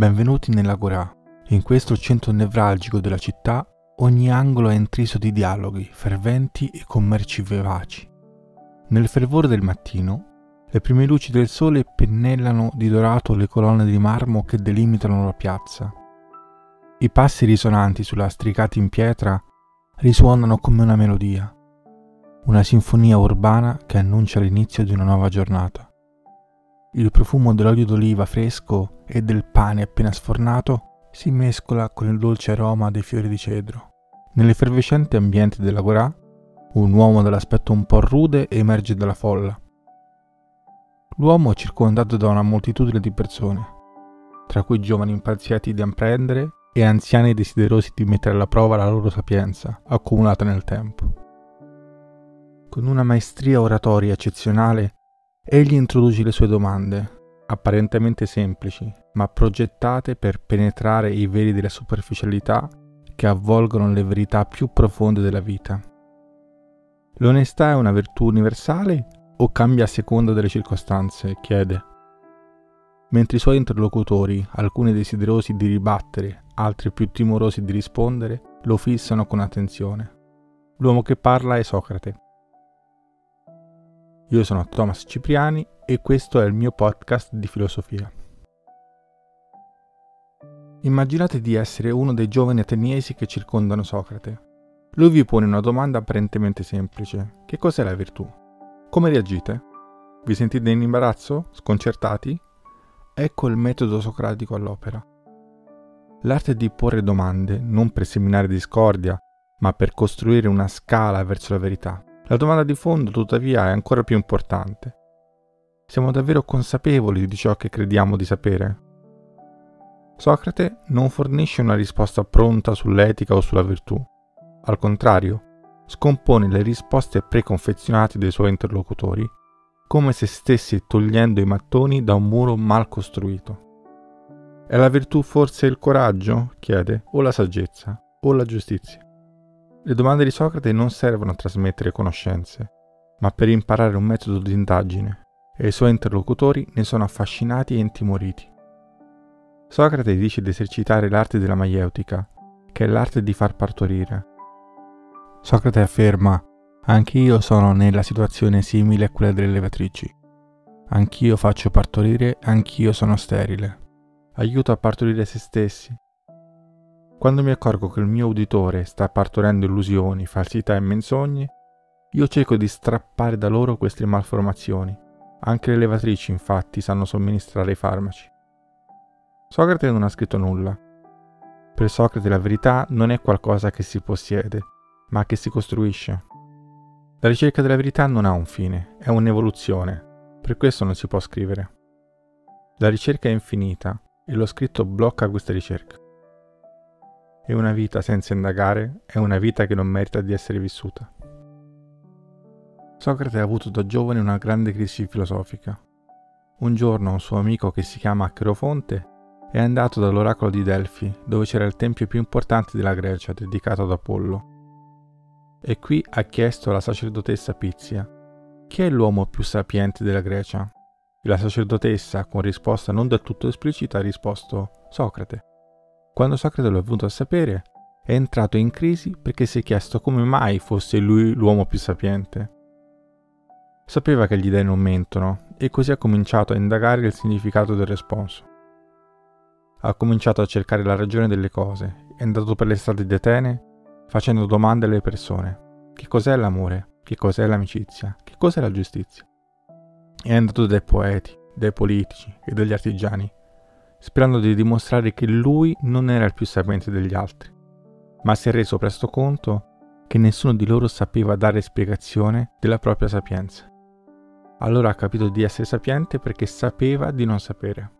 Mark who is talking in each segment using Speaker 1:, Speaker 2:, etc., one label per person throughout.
Speaker 1: Benvenuti nell'Agorà. In questo centro nevralgico della città, ogni angolo è intriso di dialoghi ferventi e commerci vivaci. Nel fervore del mattino, le prime luci del sole pennellano di dorato le colonne di marmo che delimitano la piazza. I passi risonanti sulla lastricati in pietra risuonano come una melodia, una sinfonia urbana che annuncia l'inizio di una nuova giornata. Il profumo dell'olio d'oliva fresco e del pane appena sfornato si mescola con il dolce aroma dei fiori di cedro. Nell'effervescente ambiente della Gorà, un uomo dall'aspetto un po' rude emerge dalla folla. L'uomo è circondato da una moltitudine di persone, tra cui giovani impazienti di apprendere e anziani desiderosi di mettere alla prova la loro sapienza, accumulata nel tempo. Con una maestria oratoria eccezionale, Egli introduce le sue domande, apparentemente semplici, ma progettate per penetrare i veli della superficialità che avvolgono le verità più profonde della vita. L'onestà è una virtù universale o cambia a seconda delle circostanze? chiede. Mentre i suoi interlocutori, alcuni desiderosi di ribattere, altri più timorosi di rispondere, lo fissano con attenzione. L'uomo che parla è Socrate. Io sono Thomas Cipriani e questo è il mio podcast di filosofia. Immaginate di essere uno dei giovani ateniesi che circondano Socrate. Lui vi pone una domanda apparentemente semplice. Che cos'è la virtù? Come reagite? Vi sentite in imbarazzo? Sconcertati? Ecco il metodo socratico all'opera. L'arte di porre domande non per seminare discordia, ma per costruire una scala verso la verità. La domanda di fondo, tuttavia, è ancora più importante. Siamo davvero consapevoli di ciò che crediamo di sapere? Socrate non fornisce una risposta pronta sull'etica o sulla virtù. Al contrario, scompone le risposte preconfezionate dei suoi interlocutori, come se stessi togliendo i mattoni da un muro mal costruito. È la virtù forse il coraggio? chiede, o la saggezza, o la giustizia? Le domande di Socrate non servono a trasmettere conoscenze, ma per imparare un metodo di indagine, e i suoi interlocutori ne sono affascinati e intimoriti. Socrate dice di esercitare l'arte della maieutica, che è l'arte di far partorire. Socrate afferma, anch'io sono nella situazione simile a quella delle levatrici. Anch'io faccio partorire, anch'io sono sterile. Aiuto a partorire se stessi, quando mi accorgo che il mio uditore sta partorendo illusioni, falsità e menzogne, io cerco di strappare da loro queste malformazioni. Anche le levatrici, infatti, sanno somministrare i farmaci. Socrate non ha scritto nulla. Per Socrate la verità non è qualcosa che si possiede, ma che si costruisce. La ricerca della verità non ha un fine, è un'evoluzione, per questo non si può scrivere. La ricerca è infinita e lo scritto blocca questa ricerca. E una vita senza indagare è una vita che non merita di essere vissuta. Socrate ha avuto da giovane una grande crisi filosofica. Un giorno un suo amico che si chiama Accherofonte è andato dall'oracolo di Delfi, dove c'era il tempio più importante della Grecia, dedicato ad Apollo. E qui ha chiesto alla sacerdotessa Pizia, chi è l'uomo più sapiente della Grecia? E la sacerdotessa, con risposta non del tutto esplicita, ha risposto Socrate. Quando Socrate lo è venuto a sapere, è entrato in crisi perché si è chiesto come mai fosse lui l'uomo più sapiente. Sapeva che gli dei non mentono e così ha cominciato a indagare il significato del responso. Ha cominciato a cercare la ragione delle cose, è andato per le strade di Atene facendo domande alle persone. Che cos'è l'amore? Che cos'è l'amicizia? Che cos'è la giustizia? È andato dai poeti, dai politici e dagli artigiani sperando di dimostrare che lui non era il più sapiente degli altri, ma si è reso presto conto che nessuno di loro sapeva dare spiegazione della propria sapienza. Allora ha capito di essere sapiente perché sapeva di non sapere.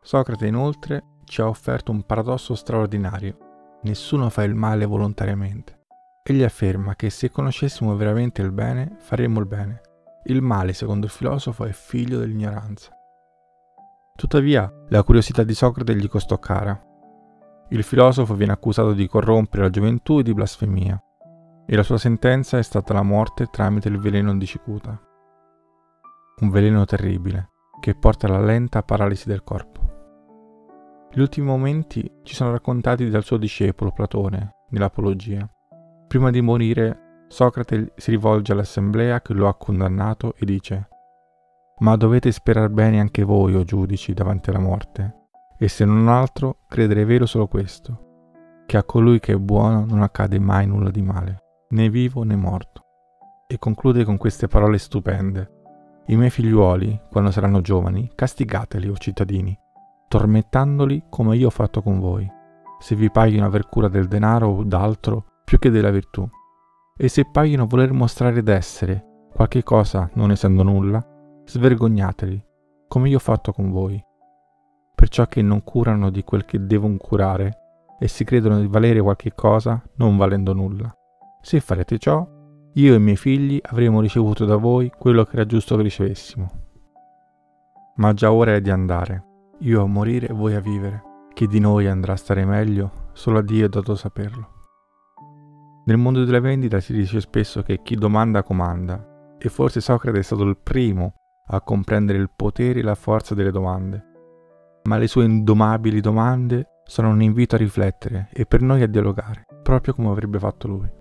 Speaker 1: Socrate inoltre ci ha offerto un paradosso straordinario. Nessuno fa il male volontariamente. Egli afferma che se conoscessimo veramente il bene, faremmo il bene. Il male, secondo il filosofo, è figlio dell'ignoranza. Tuttavia, la curiosità di Socrate gli costò cara. Il filosofo viene accusato di corrompere la gioventù e di blasfemia, e la sua sentenza è stata la morte tramite il veleno di cicuta. Un veleno terribile, che porta alla lenta paralisi del corpo. Gli ultimi momenti ci sono raccontati dal suo discepolo Platone nell'Apologia. Prima di morire, Socrate si rivolge all'assemblea che lo ha condannato e dice Ma dovete sperare bene anche voi, o giudici, davanti alla morte, e se non altro, credere vero solo questo, che a colui che è buono non accade mai nulla di male, né vivo né morto. E conclude con queste parole stupende. I miei figliuoli, quando saranno giovani, castigateli, o cittadini, tormentandoli come io ho fatto con voi, se vi paiono aver cura del denaro o d'altro più che della virtù, e se paiono voler mostrare d'essere qualche cosa non essendo nulla, svergognateli, come io ho fatto con voi, perciò che non curano di quel che devono curare e si credono di valere qualche cosa non valendo nulla. Se farete ciò, io e i miei figli avremo ricevuto da voi quello che era giusto che ricevessimo. Ma già ora è di andare io a morire e voi a vivere. Chi di noi andrà a stare meglio, solo a Dio è dato saperlo. Nel mondo della vendita si dice spesso che chi domanda comanda, e forse Socrate è stato il primo a comprendere il potere e la forza delle domande. Ma le sue indomabili domande sono un invito a riflettere e per noi a dialogare, proprio come avrebbe fatto lui.